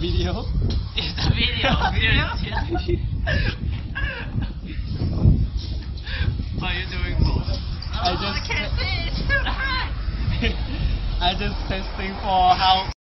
video? It's a video. video? are you doing, Paul? Oh, I just. I can't see it. I just testing for how